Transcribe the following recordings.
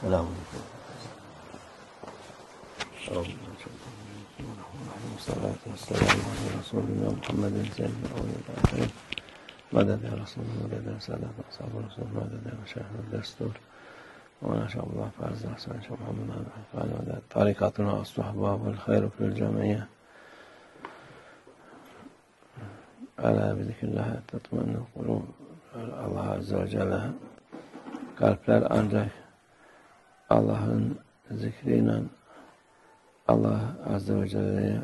السلام عليكم والصلاة والسلام على رسولنا محمد سيد الأولين والآخرين مدد يا رسول الله مدد يا سادة أصحاب الرسول مدد يا مشايخ الدستور ونشاء الله فعز أحسن شيخ محمد بن عفان مدد طريقتنا الصحبة والخير في الجميع ألا بذكر الله تطمئن القلوب Allah Azze ve Celle kalpler ancak Allah'ın zikriyle Allah Azze ve Celle'yi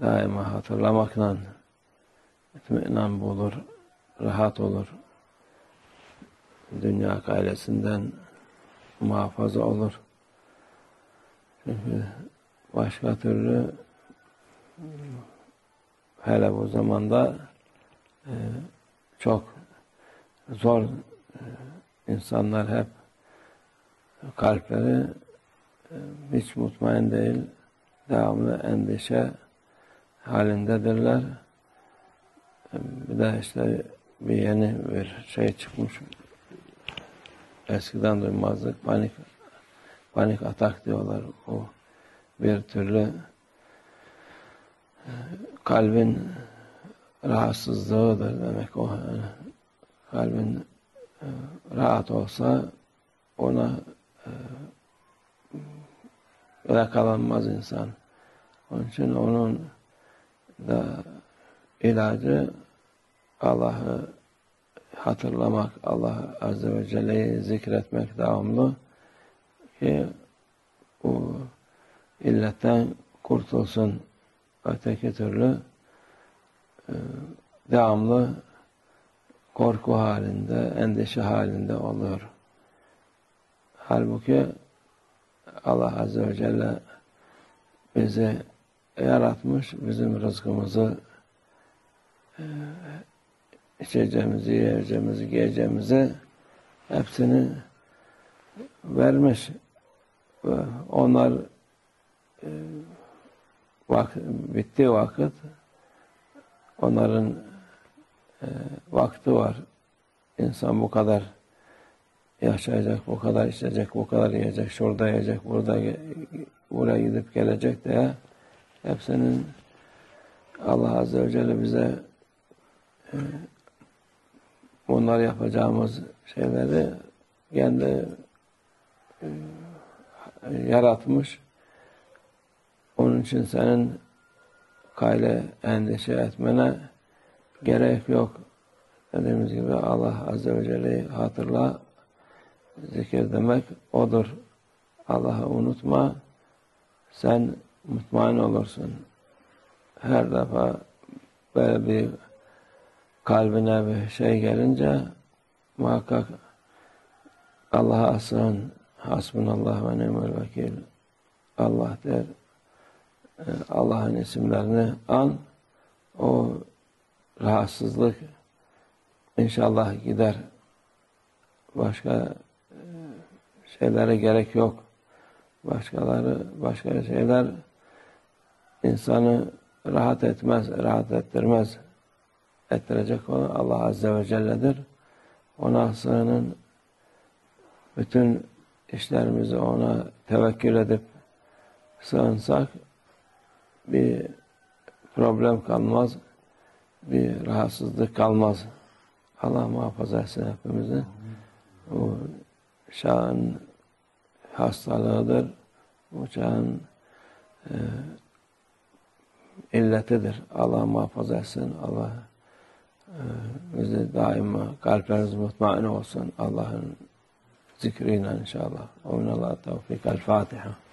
daima hatırlamakla itminan bulur, rahat olur. Dünya gailesinden muhafaza olur. Çünkü başka türlü hele bu zamanda e, çok zor e, insanlar hep kalpleri e, hiç mutmain değil, devamlı endişe halindedirler. E, bir de işte bir yeni bir şey çıkmış. Eskiden duymazdık. Panik panik atak diyorlar. O bir türlü kalbin rahatsızlığıdır demek o. Yani kalbin e, rahat olsa ona e, yakalanmaz insan. Onun için onun da ilacı Allah'ı hatırlamak, Allah Azze ve Celle'yi zikretmek devamlı ki bu illetten kurtulsun. Öteki türlü e, devamlı korku halinde, endişe halinde oluyor. Halbuki Allah Azze ve Celle bizi yaratmış, bizim rızkımızı e, içeceğimizi, yiyeceğimizi, giyeceğimizi hepsini vermiş. Onlar e, vak bittiği vakit onların e, vakti var. İnsan bu kadar yaşayacak, bu kadar içecek, bu kadar yiyecek, şurada yiyecek, burada buraya gidip gelecek diye hepsinin Allah Azze ve Celle bize e, bunlar yapacağımız şeyleri kendi e, yaratmış. Onun için senin kayle endişe etmene gerek yok. Dediğimiz gibi Allah Azze ve Celle'yi hatırla, zikir demek odur. Allah'ı unutma, sen mutmain olursun. Her defa böyle bir kalbine bir şey gelince muhakkak Allah'a sığın. Hasbunallah ve ni'mel vekil. Allah der. Allah'ın isimlerini an. O rahatsızlık inşallah gider. Başka şeylere gerek yok. Başkaları, başka şeyler insanı rahat etmez, rahat ettirmez. Ettirecek olan Allah Azze ve Celle'dir. Ona sığının bütün işlerimizi ona tevekkül edip sığınsak bir problem kalmaz bir rahatsızlık kalmaz. Allah muhafaza etsin hepimizi. O çağın hastalığıdır. Bu çağın e, illetidir. Allah muhafaza etsin. Allah e, bizi daima kalplerimiz mutmain olsun. Allah'ın zikriyle inşallah. Onun Allah tevfik. El Fatiha.